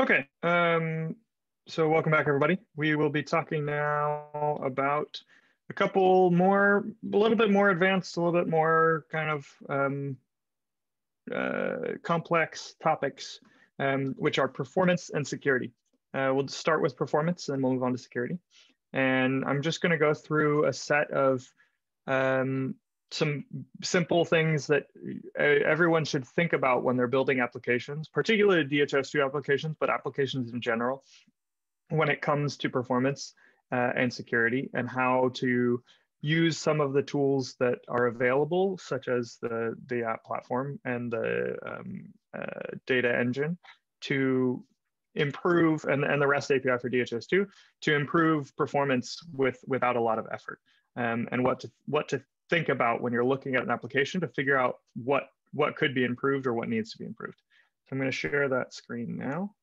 Okay, um, so welcome back everybody. We will be talking now about a couple more, a little bit more advanced, a little bit more kind of um, uh, complex topics, um, which are performance and security. Uh, we'll start with performance and then we'll move on to security. And I'm just gonna go through a set of um, some simple things that everyone should think about when they're building applications, particularly DHIS2 applications, but applications in general, when it comes to performance uh, and security and how to use some of the tools that are available, such as the, the app platform and the um, uh, data engine to improve, and, and the REST API for DHIS2 to improve performance with, without a lot of effort. Um, and what to, what to think about when you're looking at an application to figure out what, what could be improved or what needs to be improved. So I'm gonna share that screen now.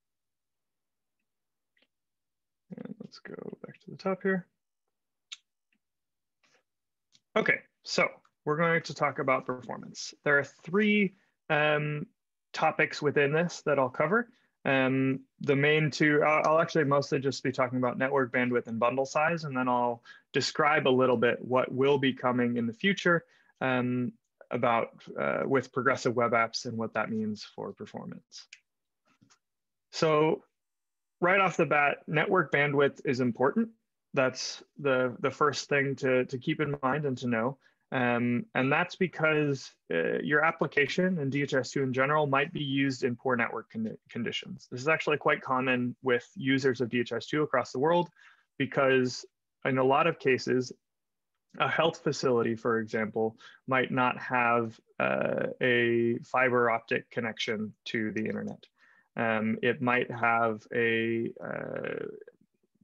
And let's go back to the top here. Okay, so we're going to talk about performance. There are three um, topics within this that I'll cover. Um, the main two, I'll, actually mostly just be talking about network bandwidth and bundle size, and then I'll describe a little bit what will be coming in the future um, about uh, with progressive web apps and what that means for performance. So right off the bat, network bandwidth is important. That's the, the first thing to, to keep in mind and to know. Um, and that's because uh, your application and DHIS2 in general might be used in poor network con conditions. This is actually quite common with users of DHIS2 across the world because in a lot of cases, a health facility, for example, might not have uh, a fiber optic connection to the internet. Um, it might have a, uh,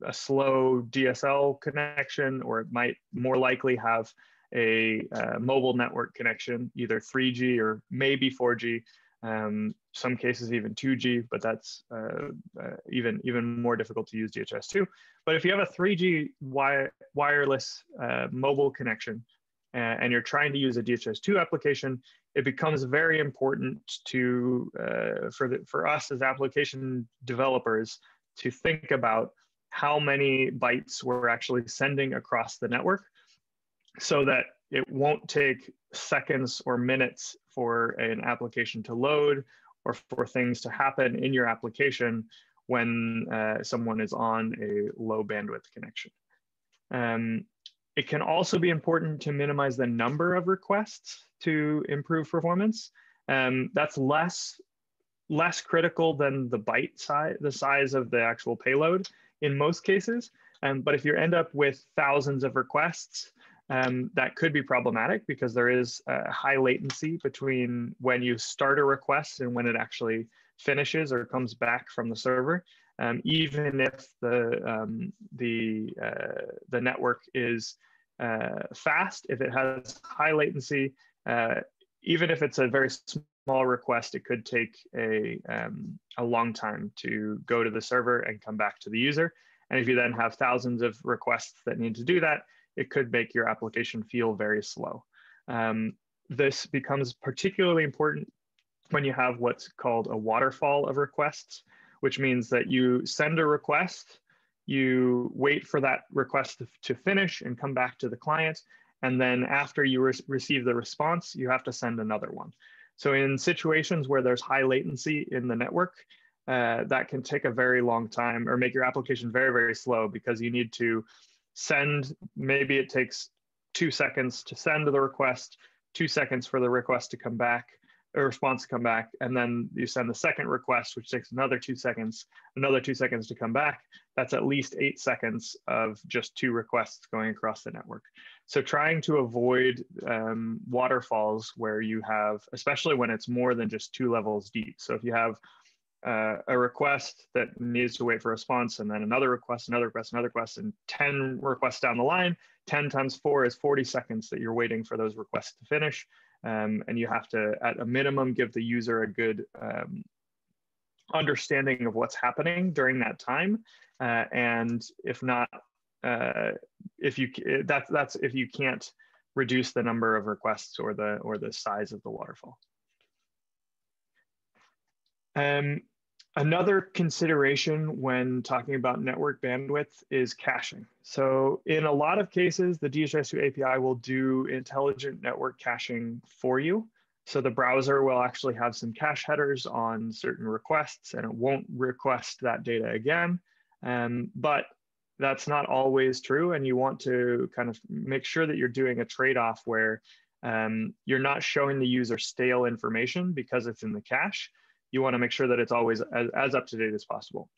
a slow DSL connection, or it might more likely have a uh, mobile network connection, either 3G or maybe 4G, um, some cases even 2G, but that's uh, uh, even, even more difficult to use DHIS2. But if you have a 3G wi wireless uh, mobile connection and you're trying to use a DHIS2 application, it becomes very important to uh, for the, for us as application developers to think about how many bytes we're actually sending across the network so that it won't take seconds or minutes for an application to load or for things to happen in your application when uh, someone is on a low bandwidth connection. Um, it can also be important to minimize the number of requests to improve performance. Um, that's less less critical than the byte size, the size of the actual payload in most cases. Um, but if you end up with thousands of requests, um, that could be problematic because there is a high latency between when you start a request and when it actually finishes or comes back from the server. Um, even if the um, the uh, the network is uh, fast, if it has high latency, uh, even if it's a very small request, it could take a um, a long time to go to the server and come back to the user. And if you then have thousands of requests that need to do that, it could make your application feel very slow. Um, this becomes particularly important when you have what's called a waterfall of requests, which means that you send a request, you wait for that request to, finish and come back to the client. And then after you re receive the response, you have to send another one. So in situations where there's high latency in the network, uh, that can take a very long time or make your application very, very slow because you need to send, maybe it takes two seconds to send the request, two seconds for the request to come back, a response to come back, and then you send the second request, which takes another two seconds, another two seconds to come back. That's at least eight seconds of just two requests going across the network. So trying to avoid um, waterfalls where you have, especially when it's more than just two levels deep. So if you have uh, a request that needs to wait for a response and then another request, another request, another request, and 10 requests down the line, 10 times four is 40 seconds that you're waiting for those requests to finish. Um, and you have to, at a minimum, give the user a good um, understanding of what's happening during that time. Uh, and if not, uh, if you that's that's if you can't reduce the number of requests or the or the size of the waterfall. Um, Another consideration when talking about network bandwidth is caching. So in a lot of cases, the DHIS2 API will do intelligent network caching for you. So the browser will actually have some cache headers on certain requests and it won't request that data again. Um, but that's not always true. And you want to kind of make sure that you're doing a trade-off where um, you're not showing the user stale information because it's in the cache, you want to make sure that it's always as, as up to date as possible.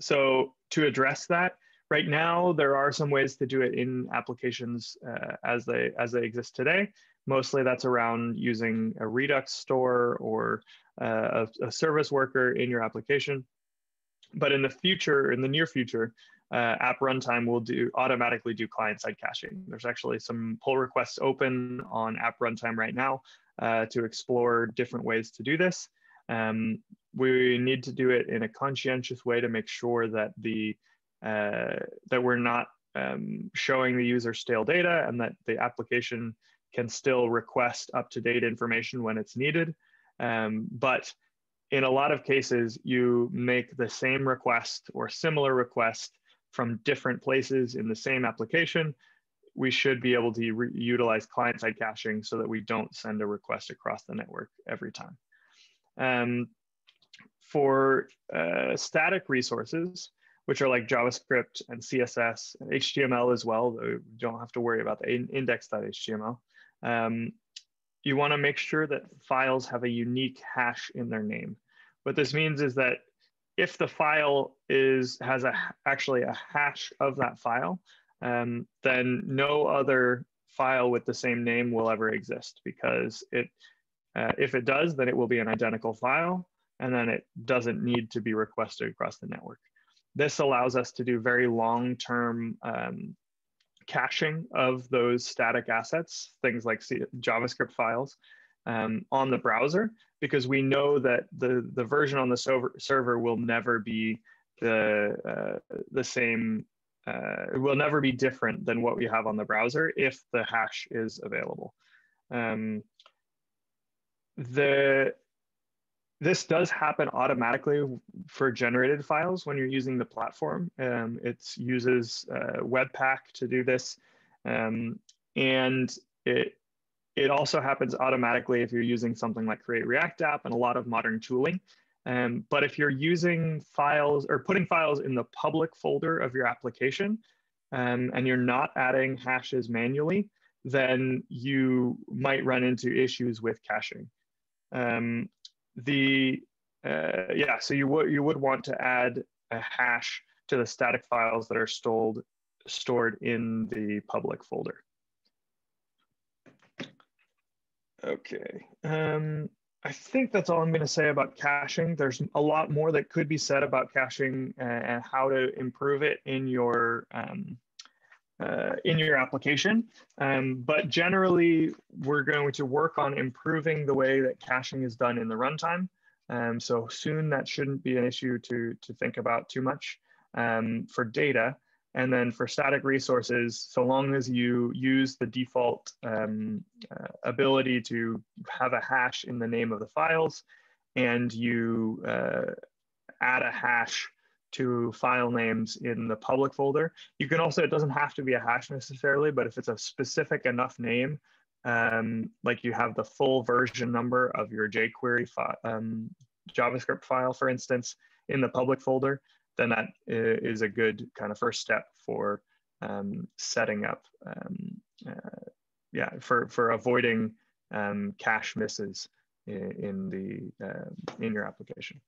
So to address that, right now there are some ways to do it in applications uh, as they as they exist today. Mostly that's around using a Redux store or uh, a, a, service worker in your application. But in the future, in the near future, uh, app runtime will do automatically do client-side caching. There's actually some pull requests open on app runtime right now uh, to explore different ways to do this. Um, we need to do it in a conscientious way to make sure that the uh, that we're not um, showing the user stale data and that the application can still request up-to-date information when it's needed. Um, but in a lot of cases, you make the same request or similar request from different places in the same application. We should be able to utilize client-side caching so that we don't send a request across the network every time. Um, for uh, static resources, which are like JavaScript and CSS and HTML as well, you don't have to worry about the index.html. Um, you want to make sure that files have a unique hash in their name. What this means is that if the file is has a actually a hash of that file, um, then no other file with the same name will ever exist because it uh, if it does, then it will be an identical file, and then it doesn't need to be requested across the network. This allows us to do very long-term um, caching of those static assets, things like C JavaScript files, um, on the browser, because we know that the, the version on the server, server will never be the, uh, the same, uh, it will never be different than what we have on the browser if the hash is available. Um, the this does happen automatically for generated files when you're using the platform. Um, it uses uh, Webpack to do this. Um, and it, it also happens automatically if you're using something like Create React App and a lot of modern tooling. Um, but if you're using files or putting files in the public folder of your application um, and you're not adding hashes manually, then you might run into issues with caching. Um, the uh, yeah, so you would you would want to add a hash to the static files that are stored stored in the public folder. Okay, um, I think that's all I'm going to say about caching. There's a lot more that could be said about caching and how to improve it in your um, uh, in your application. Um, but generally, we're going to work on improving the way that caching is done in the runtime. Um, so soon that shouldn't be an issue to, to think about too much um, for data. And then for static resources, so long as you use the default um, uh, ability to have a hash in the name of the files and you uh, add a hash to file names in the public folder. You can also, it doesn't have to be a hash necessarily, but if it's a specific enough name, um, like you have the full version number of your jQuery fi um, JavaScript file, for instance, in the public folder, then that is a good kind of first step for um, setting up, um, uh, yeah, for, for avoiding um, cache misses in, in the, uh, in your application.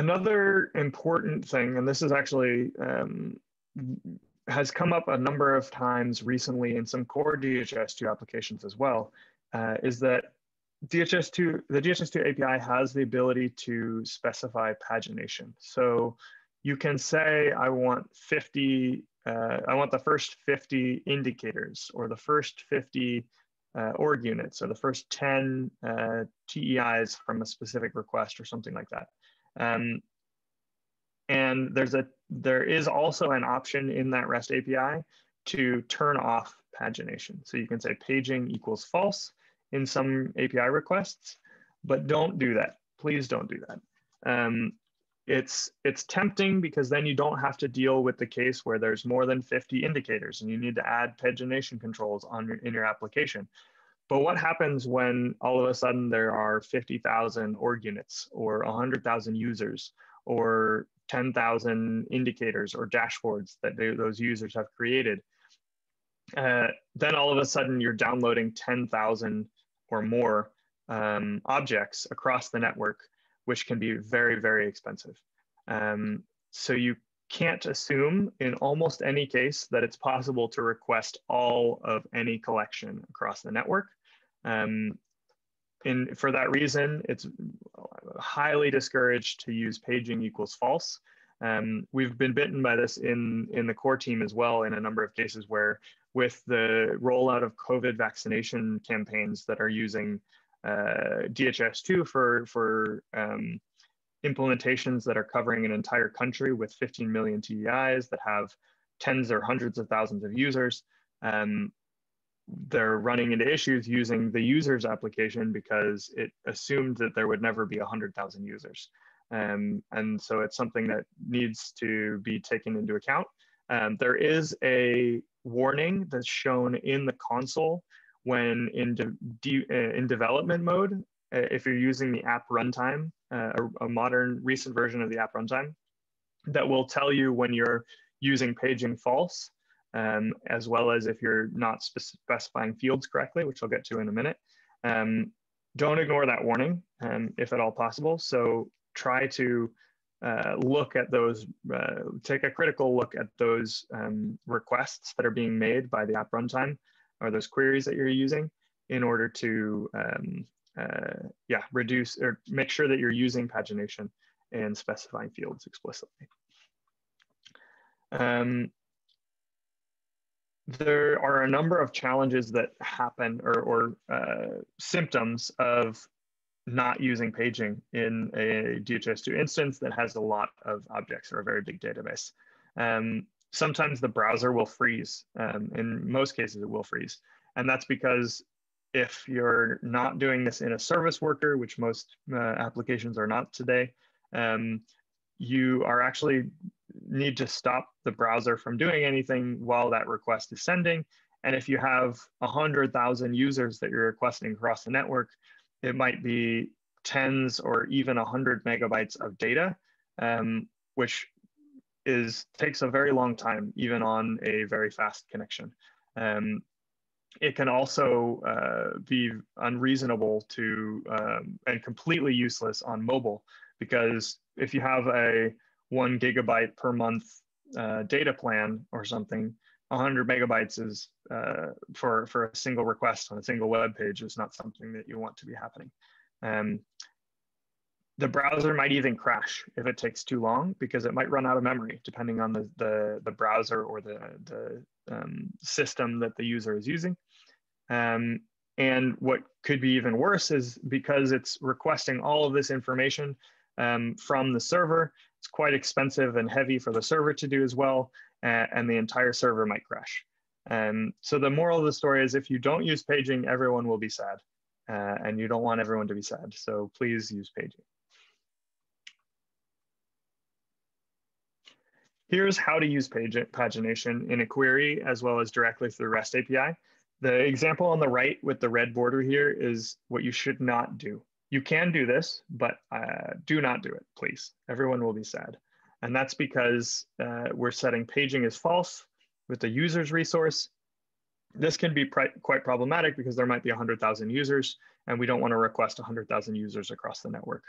Another important thing, and this is actually um, has come up a number of times recently in some core DHIS2 applications as well, uh, is that DHIS2, the DHIS2 API has the ability to specify pagination. So you can say, I want 50, uh, I want the first 50 indicators or the first 50 uh, org units or the first 10 uh, TEIs from a specific request or something like that. Um, and there's a there is also an option in that REST API to turn off pagination. So you can say paging equals false in some API requests, but don't do that. Please don't do that. Um, it's it's tempting because then you don't have to deal with the case where there's more than 50 indicators and you need to add pagination controls on your, in your application. But what happens when all of a sudden there are 50,000 org units or 100,000 users or 10,000 indicators or dashboards that they, those users have created? Uh, then all of a sudden you're downloading 10,000 or more um, objects across the network which can be very, very expensive. Um, so you can't assume in almost any case that it's possible to request all of any collection across the network. Um, and for that reason, it's highly discouraged to use paging equals false. Um, we've been bitten by this in, in the core team as well in a number of cases where with the rollout of COVID vaccination campaigns that are using uh, DHIS2 for, for um, implementations that are covering an entire country with 15 million TEIs that have tens or hundreds of thousands of users. Um, they're running into issues using the user's application because it assumed that there would never be 100,000 users. Um, and so it's something that needs to be taken into account. Um, there is a warning that's shown in the console when in, de de uh, in development mode, uh, if you're using the app runtime, uh, a, a, modern recent version of the app runtime, that will tell you when you're using paging false, um, as well as if you're not specifying fields correctly, which I'll get to in a minute. Um, don't ignore that warning, um, if at all possible. So try to uh, look at those, uh, take a critical look at those um, requests that are being made by the app runtime or those queries that you're using in order to um, uh, yeah, reduce or make sure that you're using pagination and specifying fields explicitly. Um, there are a number of challenges that happen or, or uh, symptoms of not using paging in a DHIS2 instance that has a lot of objects or a very big database. Um, sometimes the browser will freeze. Um, in most cases, it will freeze. And that's because if you're not doing this in a service worker, which most uh, applications are not today, um, you are actually need to stop the browser from doing anything while that request is sending. And if you have 100,000 users that you're requesting across the network, it might be tens or even 100 megabytes of data, um, which is takes a very long time, even on a very fast connection. Um, it can also uh, be unreasonable to um, and completely useless on mobile because if you have a one gigabyte per month uh, data plan or something, 100 megabytes is uh, for for a single request on a single web page is not something that you want to be happening. Um, the browser might even crash if it takes too long because it might run out of memory depending on the, the, the browser or the, the um, system that the user is using. Um, and what could be even worse is because it's requesting all of this information um, from the server, it's quite expensive and heavy for the server to do as well, uh, and the entire server might crash. Um, so the moral of the story is if you don't use paging, everyone will be sad. Uh, and you don't want everyone to be sad. So please use paging. Here's how to use page, pagination in a query as well as directly through REST API. The example on the right with the red border here is what you should not do. You can do this, but uh, do not do it, please. Everyone will be sad. And that's because uh, we're setting paging as false with the user's resource. This can be quite problematic because there might be 100,000 users and we don't want to request 100,000 users across the network.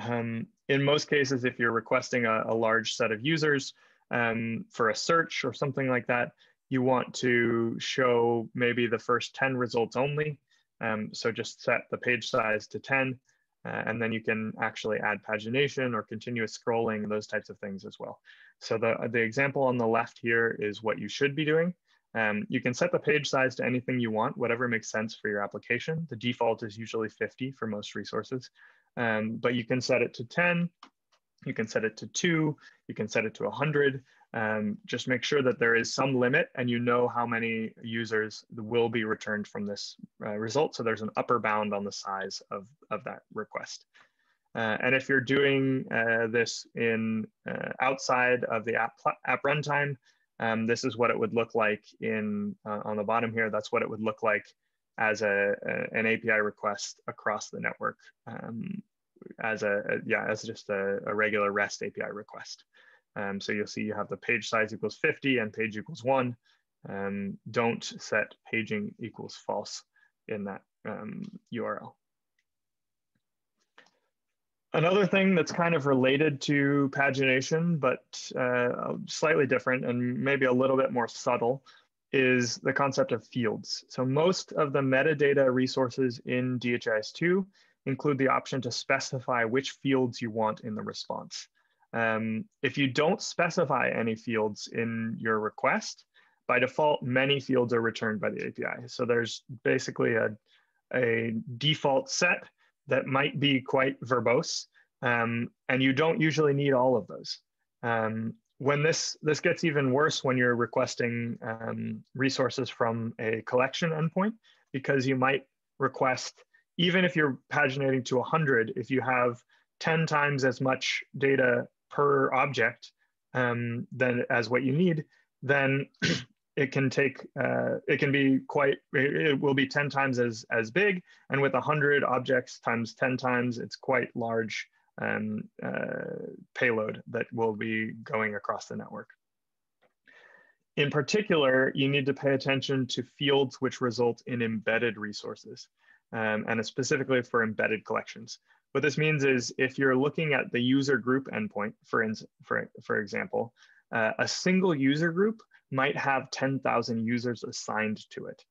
Um, in most cases, if you're requesting a, a large set of users um, for a search or something like that, you want to show maybe the first 10 results only. Um, so just set the page size to 10, uh, and then you can actually add pagination or continuous scrolling, those types of things as well. So the, the example on the left here is what you should be doing. Um, you can set the page size to anything you want, whatever makes sense for your application. The default is usually 50 for most resources. Um, but you can set it to 10, you can set it to two, you can set it to 100. um, just make sure that there is some limit and you know how many users will be returned from this uh, result. So there's an upper bound on the size of, of that request. Uh, and if you're doing uh, this in uh, outside of the app, app runtime, um, this is what it would look like in uh, on the bottom here. That's what it would look like as a, a an API request across the network um, as a, a, yeah as just a, a regular REST API request. Um, so you'll see you have the page size equals 50 and page equals one. Um, don't set paging equals false in that um, URL. Another thing that's kind of related to pagination, but uh, slightly different and maybe a little bit more subtle, is the concept of fields. So most of the metadata resources in DHIS2 include the option to specify which fields you want in the response. Um, if you don't specify any fields in your request, by default, many fields are returned by the API. So there's basically a, a default set that might be quite verbose, um, and you don't usually need all of those. Um, when this, this gets even worse when you're requesting um, resources from a collection endpoint, because you might request, even if you're paginating to 100, if you have 10 times as much data per object um, than as what you need, then it can take uh, it can be quite it will be 10 times as as big. And with 100 objects times 10 times it's quite large um, uh, payload that will be going across the network. In particular you need to pay attention to fields which result in embedded resources um, and specifically for embedded collections what this means is if you're looking at the user group endpoint, for, for, for example, uh, a single user group might have 10,000 users assigned to it,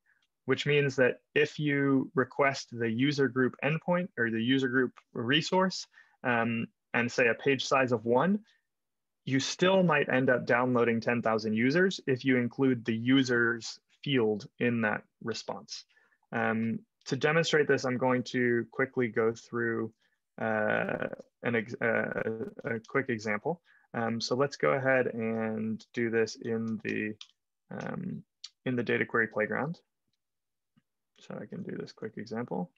which means that if you request the user group endpoint or the user group resource um, and say a page size of one, you still might end up downloading 10,000 users if you include the users field in that response. Um, to demonstrate this, I'm going to quickly go through uh, an ex uh, a quick example. Um, so let's go ahead and do this in the um, in the data query playground. So I can do this quick example.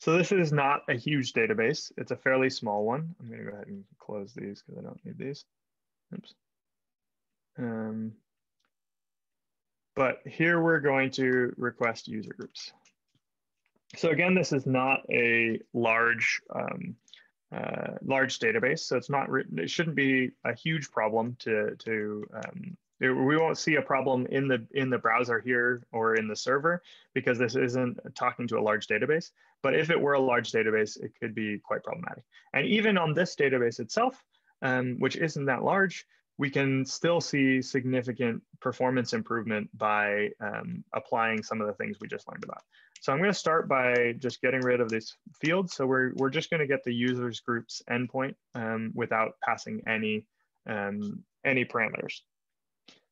So this is not a huge database. It's a fairly small one. I'm gonna go ahead and close these because I don't need these. Oops. Um, but here we're going to request user groups. So again, this is not a large um, uh, large database, so it's not it shouldn't be a huge problem to to um, we won't see a problem in the in the browser here or in the server because this isn't talking to a large database. But if it were a large database, it could be quite problematic. And even on this database itself, um, which isn't that large, we can still see significant performance improvement by um, applying some of the things we just learned about. So I'm going to start by just getting rid of this field. So we're, we're just going to get the users groups endpoint um, without passing any, um, any parameters.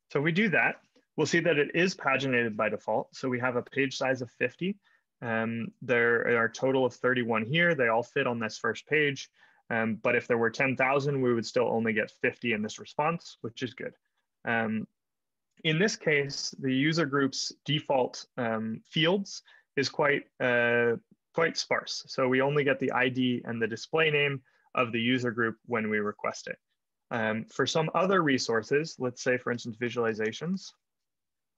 So if we do that, we'll see that it is paginated by default. So we have a page size of 50. Um, there are a total of 31 here. They all fit on this first page. Um, but if there were 10,000, we would still only get 50 in this response, which is good. Um, in this case, the user group's default um, fields is quite, uh, quite sparse. So we only get the ID and the display name of the user group when we request it. Um, for some other resources, let's say for instance, visualizations,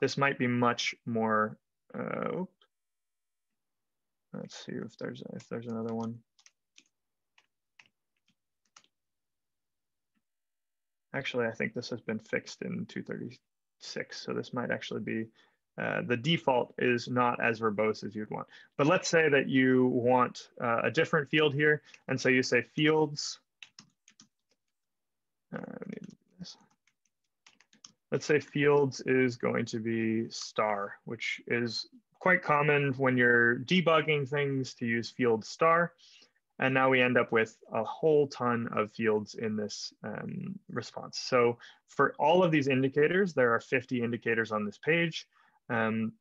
this might be much more, uh, let's see if there's, if there's another one. Actually, I think this has been fixed in 236. So this might actually be uh, the default is not as verbose as you'd want. But let's say that you want uh, a different field here. And so you say fields. Uh, let's say fields is going to be star, which is quite common when you're debugging things to use field star. And now we end up with a whole ton of fields in this um, response. So for all of these indicators, there are 50 indicators on this page um,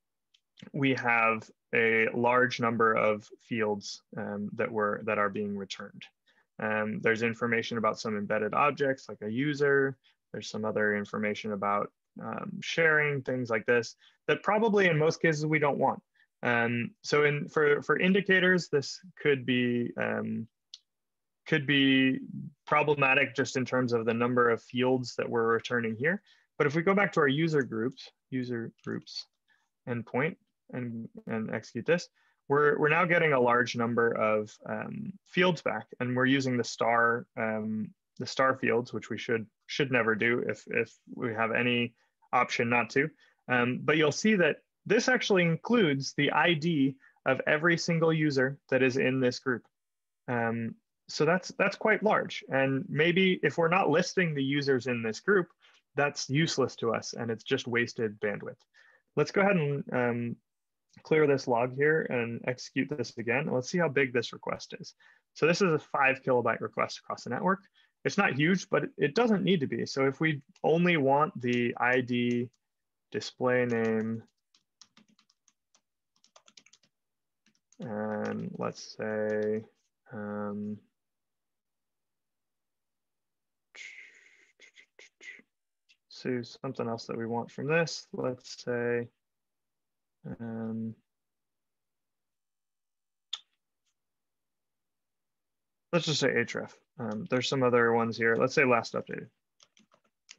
we have a large number of fields um, that were that are being returned. Um, there's information about some embedded objects like a user. There's some other information about um, sharing, things like this, that probably in most cases we don't want. Um, so in for, for indicators, this could be um, could be problematic just in terms of the number of fields that we're returning here. But if we go back to our user groups, user groups endpoint and, and execute this, we're, we're now getting a large number of um, fields back and we're using the star um, the star fields, which we should should never do if, if we have any option not to. Um, but you'll see that this actually includes the ID of every single user that is in this group. Um, so that's that's quite large. And maybe if we're not listing the users in this group, that's useless to us and it's just wasted bandwidth. Let's go ahead and um, clear this log here and execute this again. Let's see how big this request is. So this is a five kilobyte request across the network. It's not huge, but it doesn't need to be. So if we only want the ID display name, and let's say, um, so something else that we want from this, let's say, um, let's just say href. Um, there's some other ones here. Let's say last updated.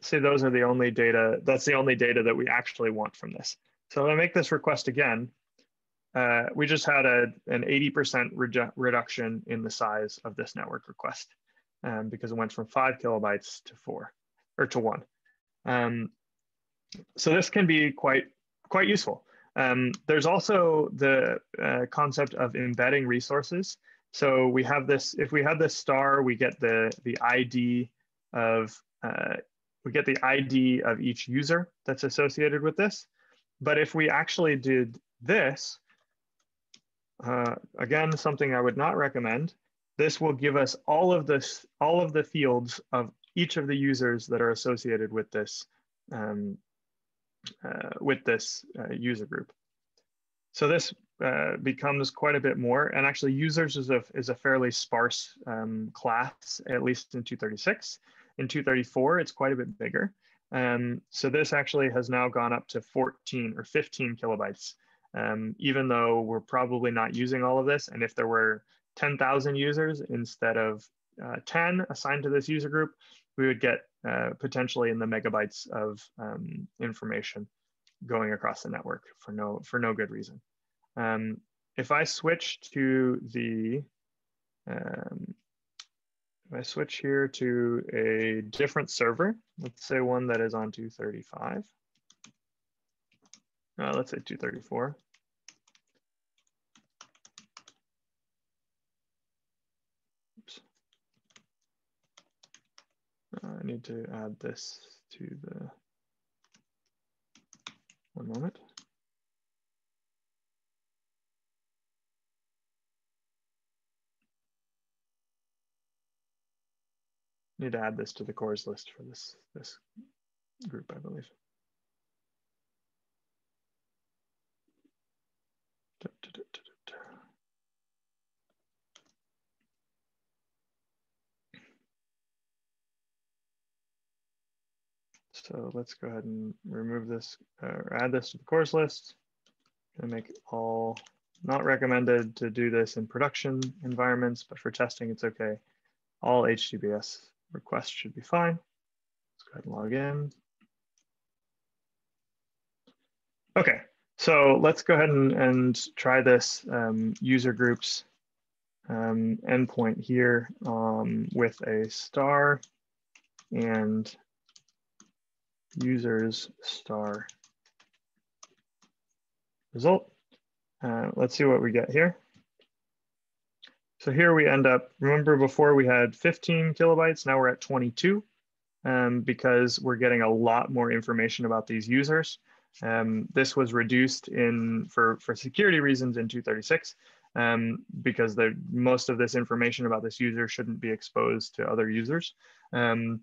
Say those are the only data, that's the only data that we actually want from this. So if I make this request again, uh, we just had a, an 80% redu reduction in the size of this network request um, because it went from five kilobytes to four or to one. Um, so this can be quite, quite useful. Um, there's also the uh, concept of embedding resources. So we have this, if we have this star, we get the, the ID of, uh, we get the ID of each user that's associated with this. But if we actually did this, uh, again, something I would not recommend, this will give us all of this, all of the fields of each of the users that are associated with this um, uh, with this uh, user group. So this uh, becomes quite a bit more, and actually users is a, is a fairly sparse um, class, at least in 236. In 234, it's quite a bit bigger. Um, so this actually has now gone up to 14 or 15 kilobytes, um, even though we're probably not using all of this. And if there were 10,000 users instead of uh, 10 assigned to this user group, we would get uh, potentially in the megabytes of um, information going across the network for no for no good reason. Um, if I switch to the um, if I switch here to a different server, let's say one that is on 235. Uh, let's say 234. I need to add this to the, one moment. Need to add this to the CORS list for this, this group, I believe. Da, da, da, So let's go ahead and remove this or add this to the CORS list and make it all not recommended to do this in production environments, but for testing, it's okay. All HTTPS requests should be fine. Let's go ahead and log in. Okay, so let's go ahead and, and try this um, user groups um, endpoint here um, with a star and users star result. Uh, let's see what we get here. So here we end up, remember before we had 15 kilobytes, now we're at 22 um, because we're getting a lot more information about these users. Um, this was reduced in for, for security reasons in 236 um, because the, most of this information about this user shouldn't be exposed to other users. Um,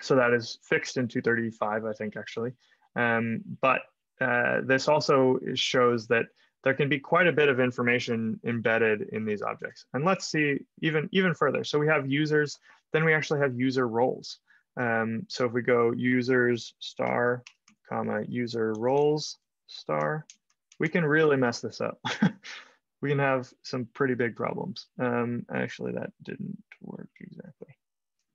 so that is fixed in 235, I think, actually. Um, but uh, this also shows that there can be quite a bit of information embedded in these objects. And let's see even, even further. So we have users, then we actually have user roles. Um, so if we go users star, comma, user roles star, we can really mess this up. we can have some pretty big problems. Um, actually, that didn't work.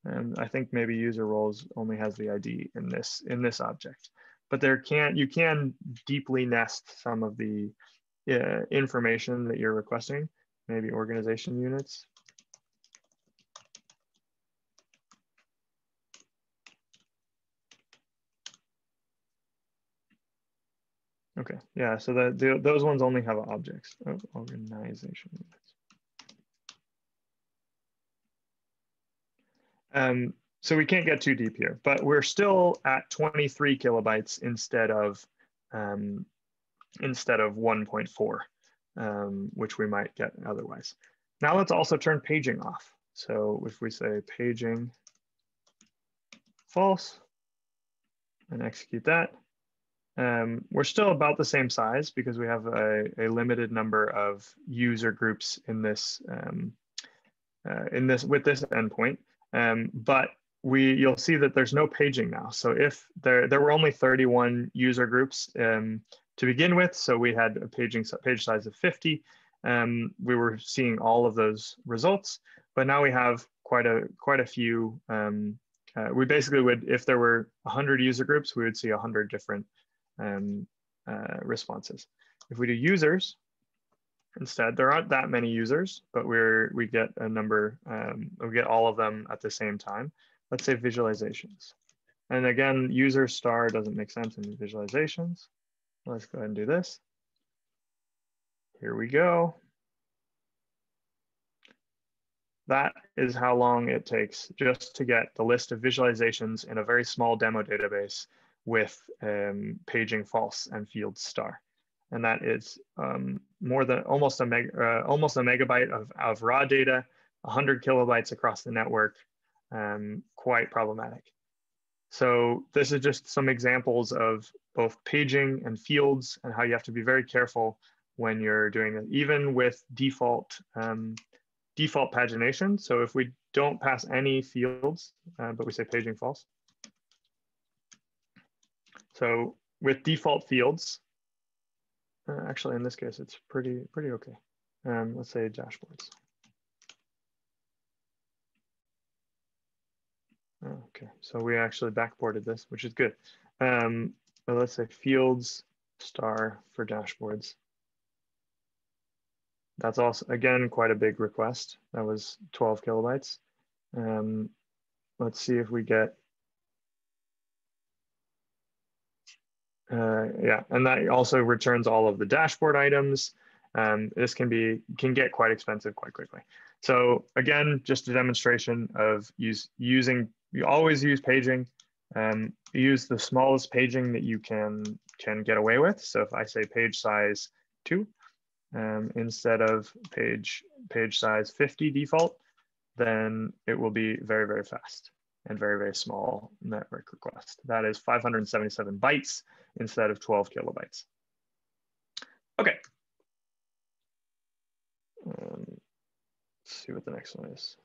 And I think maybe user roles only has the ID in this in this object, but there can't you can deeply nest some of the uh, information that you're requesting, maybe organization units. Okay, yeah, so the, those ones only have objects of organization units. Um, so we can't get too deep here, but we're still at 23 kilobytes instead of um, instead of 1.4, um, which we might get otherwise. Now let's also turn paging off. So if we say paging false and execute that, um, we're still about the same size because we have a, a limited number of user groups in this um, uh, in this with this endpoint. Um, but we you'll see that there's no paging now. So if there there were only 31 user groups um, to begin with, so we had a paging page size of 50. Um, we were seeing all of those results, but now we have quite a quite a few. Um, uh, we basically would, if there were 100 user groups, we would see 100 different um, uh, responses. If we do users, instead, there aren't that many users, but we're we get a number, um, we get all of them at the same time. Let's say visualizations. And again, user star doesn't make sense in visualizations. Let's go ahead and do this. Here we go. That is how long it takes just to get the list of visualizations in a very small demo database with um, paging false and field star. And that is um, more than almost a, meg uh, almost a megabyte of, of raw data, 100 kilobytes across the network, um, quite problematic. So this is just some examples of both paging and fields and how you have to be very careful when you're doing it, even with default um, default pagination. So if we don't pass any fields, uh, but we say paging false. So with default fields, uh, actually in this case, it's pretty, pretty okay. Um, let's say dashboards. Okay, so we actually backported this, which is good. Um, let's say fields star for dashboards. That's also, again, quite a big request. That was 12 kilobytes. Um, let's see if we get, uh, yeah, and that also returns all of the dashboard items. Um, this can be, can get quite expensive quite quickly. So again, just a demonstration of use, using you always use paging. Um, use the smallest paging that you can can get away with. So if I say page size two, um, instead of page page size 50 default, then it will be very, very fast and very, very small network request. That is 577 bytes instead of 12 kilobytes. Okay. Um, see what the next one is.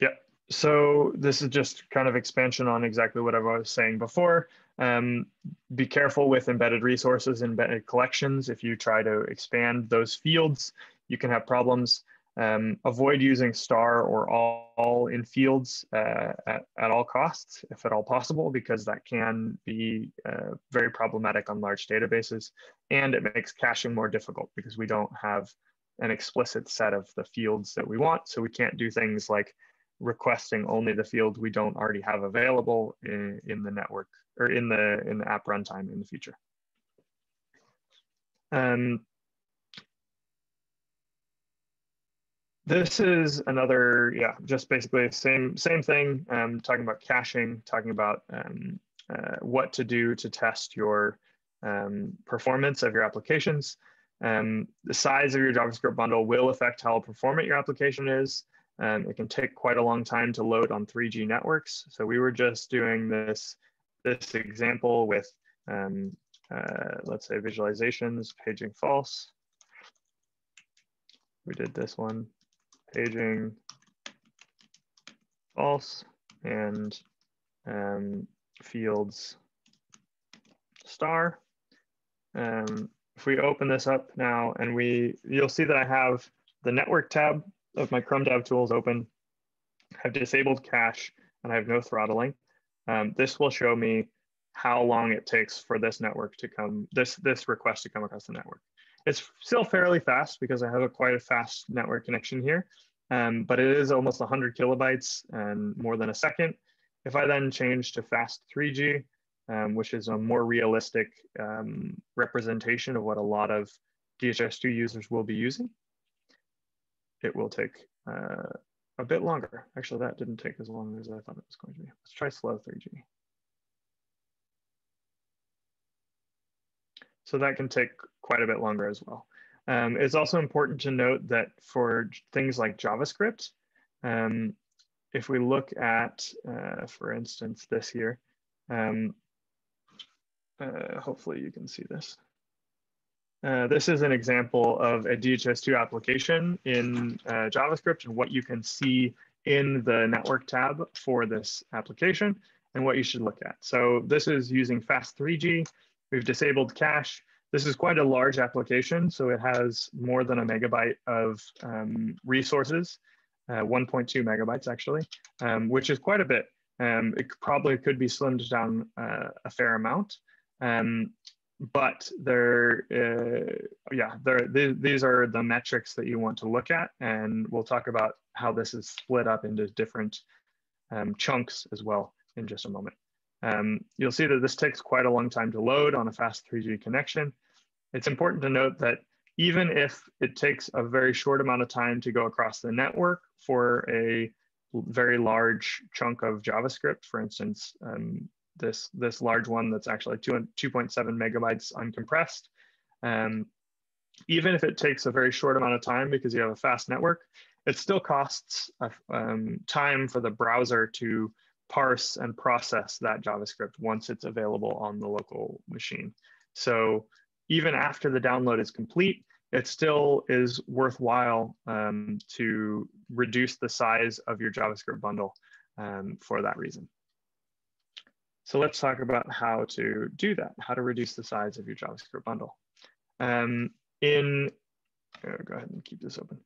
Yeah, so this is just kind of expansion on exactly what I was saying before. Um, be careful with embedded resources, embedded collections. If you try to expand those fields, you can have problems. Um, avoid using star or all, in fields uh, at, at all costs, if at all possible, because that can be uh, very problematic on large databases. And it makes caching more difficult because we don't have an explicit set of the fields that we want. So we can't do things like requesting only the field we don't already have available in, in the network or in the in the app runtime in the future. Um, this is another, yeah, just basically same same thing. Um, talking about caching, talking about um, uh, what to do to test your um, performance of your applications. Um, the size of your JavaScript bundle will affect how performant your application is. Um, it can take quite a long time to load on 3G networks. So we were just doing this, this example with um, uh, let's say visualizations, paging false. We did this one, paging false and um, fields star. Um, if we open this up now and we, you'll see that I have the network tab of my Chrome DevTools open. I've disabled cache and I have no throttling. Um, this will show me how long it takes for this network to come, this, this request to come across the network. It's still fairly fast because I have a quite a fast network connection here, um, but it is almost 100 kilobytes and more than a second. If I then change to fast 3G, um, which is a more realistic um, representation of what a lot of DHIS2 users will be using, it will take uh, a bit longer. Actually, that didn't take as long as I thought it was going to be. Let's try slow 3G. So that can take quite a bit longer as well. Um, it's also important to note that for things like JavaScript, um, if we look at, uh, for instance, this here, um, uh, hopefully you can see this. Uh, this is an example of a DHIS2 application in uh, JavaScript and what you can see in the network tab for this application and what you should look at. So this is using fast 3G. We've disabled cache. This is quite a large application, so it has more than a megabyte of um, resources, uh, 1.2 megabytes actually, um, which is quite a bit. Um, it probably could be slimmed down uh, a fair amount. Um, but they're uh, yeah they're, they, these are the metrics that you want to look at and we'll talk about how this is split up into different um, chunks as well in just a moment um, you'll see that this takes quite a long time to load on a fast 3g connection it's important to note that even if it takes a very short amount of time to go across the network for a very large chunk of javascript for instance um, this, this large one that's actually 2.7 megabytes uncompressed. Um, even if it takes a very short amount of time because you have a fast network, it still costs a, um, time for the browser to parse and process that JavaScript once it's available on the local machine. So even after the download is complete, it still is worthwhile um, to reduce the size of your JavaScript bundle um, for that reason. So let's talk about how to do that, how to reduce the size of your JavaScript bundle. Um, in, oh, go ahead and keep this open.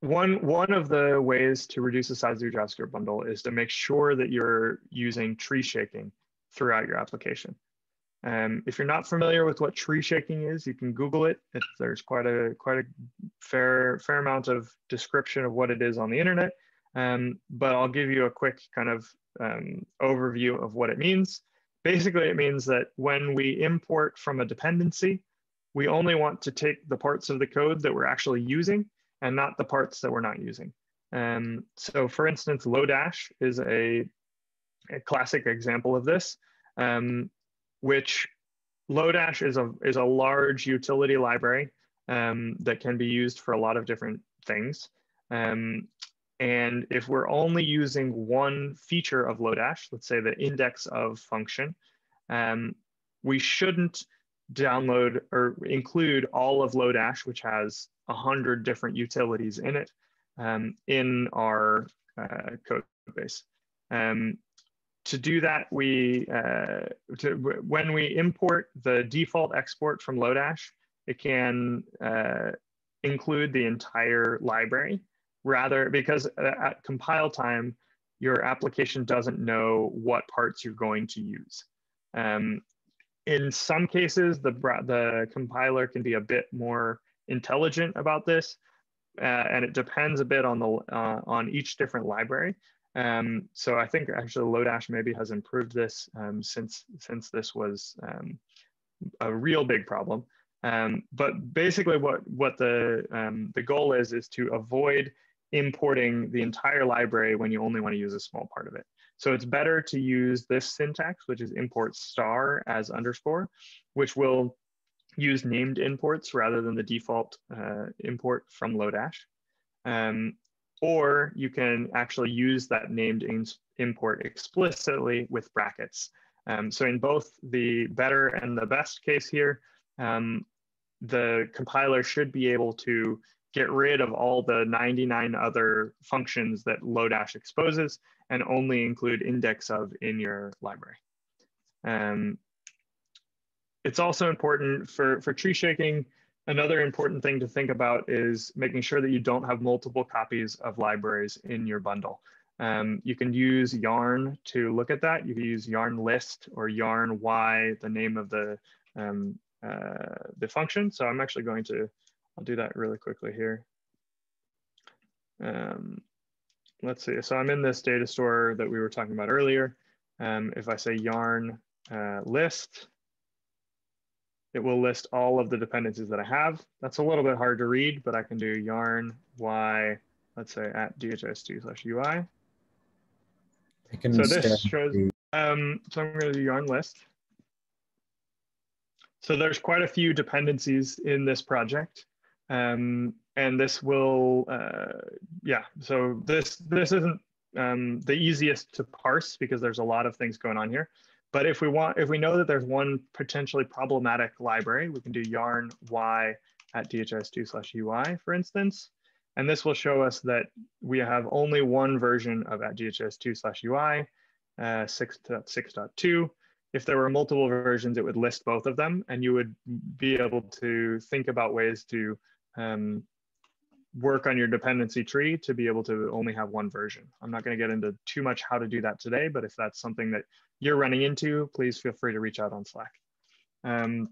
One, one of the ways to reduce the size of your JavaScript bundle is to make sure that you're using tree shaking throughout your application. Um, if you're not familiar with what tree shaking is, you can Google it. it. There's quite a quite a fair fair amount of description of what it is on the internet. Um, but I'll give you a quick kind of um, overview of what it means. Basically, it means that when we import from a dependency, we only want to take the parts of the code that we're actually using and not the parts that we're not using. Um, so for instance, Lodash is a, a classic example of this, um, which Lodash is a, is a large utility library um, that can be used for a lot of different things. Um, and if we're only using one feature of Lodash, let's say the index of function, um, we shouldn't download or include all of Lodash, which has 100 different utilities in it, um, in our uh, code base. Um, to do that, we uh, to, when we import the default export from Lodash, it can uh, include the entire library rather because at compile time, your application doesn't know what parts you're going to use. Um, in some cases, the, the compiler can be a bit more intelligent about this, uh, and it depends a bit on the uh, on each different library. Um, so I think actually Lodash maybe has improved this um, since since this was um, a real big problem. Um, but basically, what what the um, the goal is is to avoid importing the entire library when you only want to use a small part of it. So it's better to use this syntax, which is import star as underscore, which will use named imports rather than the default uh, import from Lodash. Um, or you can actually use that named import explicitly with brackets. Um, so in both the better and the best case here, um, the compiler should be able to get rid of all the 99 other functions that Lodash exposes and only include index of in your library. Um, it's also important for, for tree shaking. Another important thing to think about is making sure that you don't have multiple copies of libraries in your bundle. Um, you can use yarn to look at that. You can use yarn list or yarn why, the name of the, um, uh, the function. So I'm actually going to, I'll do that really quickly here. Um, let's see, so I'm in this data store that we were talking about earlier. Um, if I say yarn uh, list, it will list all of the dependencies that I have. That's a little bit hard to read, but I can do yarn why, let's say at dhis2 slash UI so this shows, um, so I'm going to do yarn list. So there's quite a few dependencies in this project. Um, and this will, uh, yeah, so this, this isn't um, the easiest to parse because there's a lot of things going on here. But if we want, if we know that there's one potentially problematic library, we can do yarn why at dhis2 slash UI, for instance. And this will show us that we have only one version of at DHIS2 slash UI, uh, 6.6.2. If there were multiple versions, it would list both of them and you would be able to think about ways to um, work on your dependency tree to be able to only have one version. I'm not going to get into too much how to do that today, but if that's something that you're running into, please feel free to reach out on Slack. Um,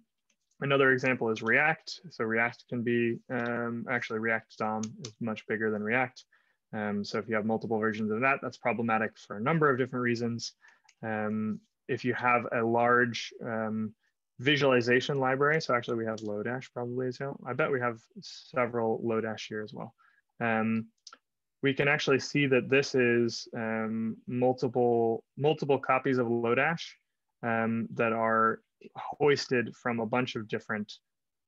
Another example is React. So React can be, um, actually React DOM is much bigger than React. Um, so if you have multiple versions of that, that's problematic for a number of different reasons. Um, if you have a large um, visualization library, so actually we have Lodash probably as well. I bet we have several Lodash here as well. Um, we can actually see that this is um, multiple, multiple copies of Lodash that are hoisted from a bunch of different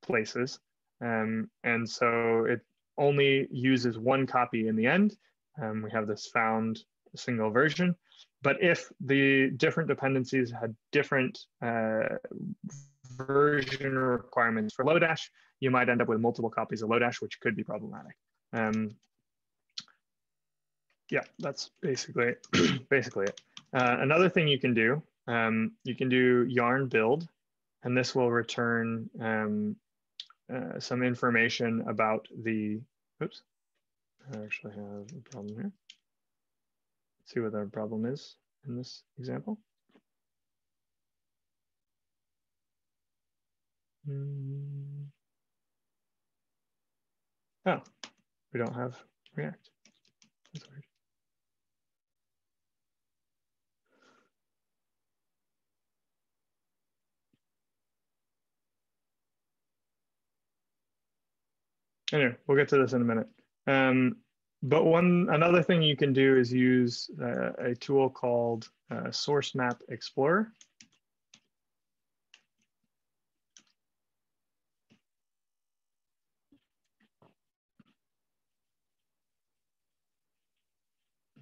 places. Um, and so it only uses one copy in the end. Um, we have this found single version. But if the different dependencies had different uh, version requirements for Lodash, you might end up with multiple copies of Lodash, which could be problematic. Um, yeah, that's basically basically it. Uh, another thing you can do um, you can do yarn build, and this will return um, uh, some information about the, oops, I actually have a problem here. See what our problem is in this example. Mm. Oh, we don't have React. That's weird. Anyway, we'll get to this in a minute. Um, but one another thing you can do is use uh, a tool called uh, Source Map Explorer.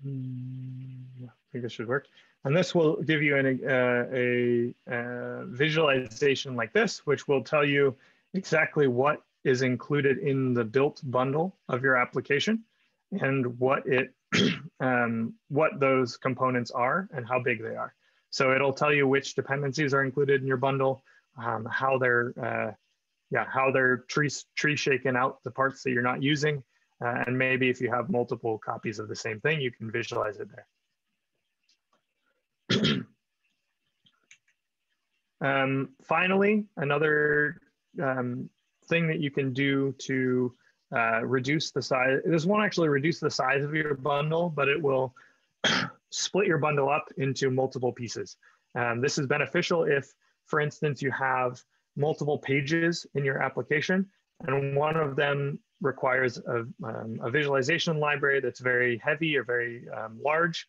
Hmm, I think this should work. And this will give you an, uh, a, a visualization like this, which will tell you exactly what is included in the built bundle of your application and what it um, what those components are and how big they are. So it'll tell you which dependencies are included in your bundle, um, how they're uh, yeah how they're tree tree shaken out the parts that you're not using, uh, and maybe if you have multiple copies of the same thing, you can visualize it there. um, finally, another um, thing that you can do to uh, reduce the size. This won't actually reduce the size of your bundle, but it will split your bundle up into multiple pieces. Um, this is beneficial if, for instance, you have multiple pages in your application and one of them requires a, um, a visualization library that's very heavy or very um, large,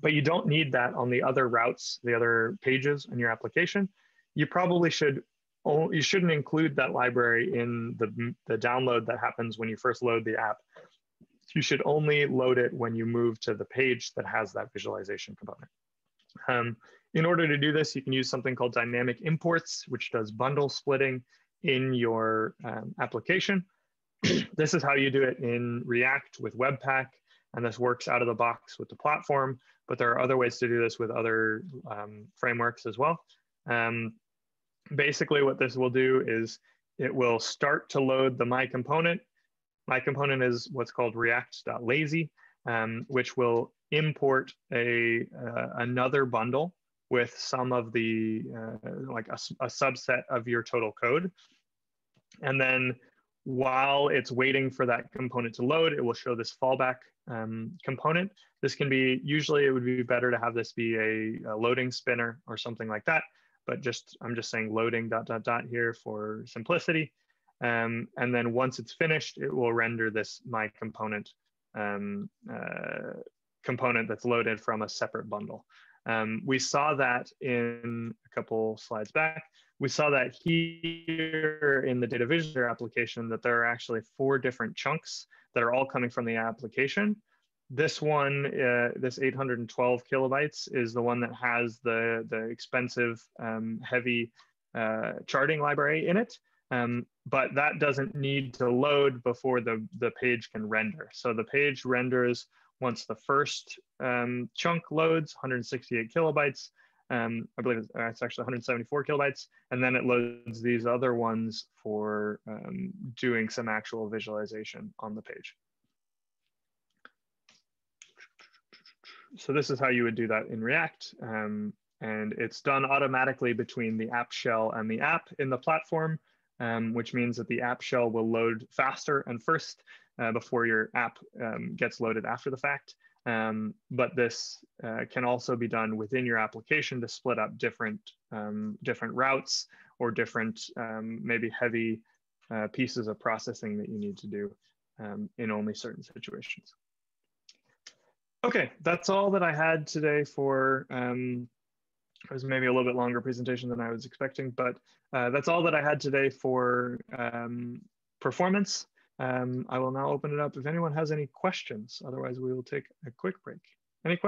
but you don't need that on the other routes, the other pages in your application. You probably should you shouldn't include that library in the, the download that happens when you first load the app. You should only load it when you move to the page that has that visualization component. Um, in order to do this, you can use something called dynamic imports, which does bundle splitting in your um, application. this is how you do it in React with Webpack, and this works out of the box with the platform, but there are other ways to do this with other um, frameworks as well. Um, basically what this will do is it will start to load the my component. My component is what's called react.lazy, um, which will import a uh, another bundle with some of the uh, like a, a, subset of your total code. And then while it's waiting for that component to load, it will show this fallback um, component. This can be, usually it would be better to have this be a, a loading spinner or something like that but just I'm just saying loading dot dot dot here for simplicity. Um, and then once it's finished, it will render this my component um, uh, component that's loaded from a separate bundle. Um, we saw that in a couple slides back. We saw that here in the data visualizer application that there are actually four different chunks that are all coming from the application. This one, uh, this 812 kilobytes is the one that has the, the expensive, um, heavy uh, charting library in it. Um, but that doesn't need to load before the, the page can render. So the page renders once the first um, chunk loads, 168 kilobytes. Um, I believe it's, it's, actually 174 kilobytes, and then it loads these other ones for um, doing some actual visualization on the page. So this is how you would do that in React. Um, and it's done automatically between the app shell and the app in the platform, um, which means that the app shell will load faster and first uh, before your app um, gets loaded after the fact. Um, but this uh, can also be done within your application to split up different, um, different routes or different um, maybe heavy uh, pieces of processing that you need to do in only certain situations. Okay, that's all that I had today for, um, it was maybe a little bit longer presentation than I was expecting, but uh, that's all that I had today for um, performance. Um, I will now open it up if anyone has any questions. Otherwise, we will take a quick break. Any questions?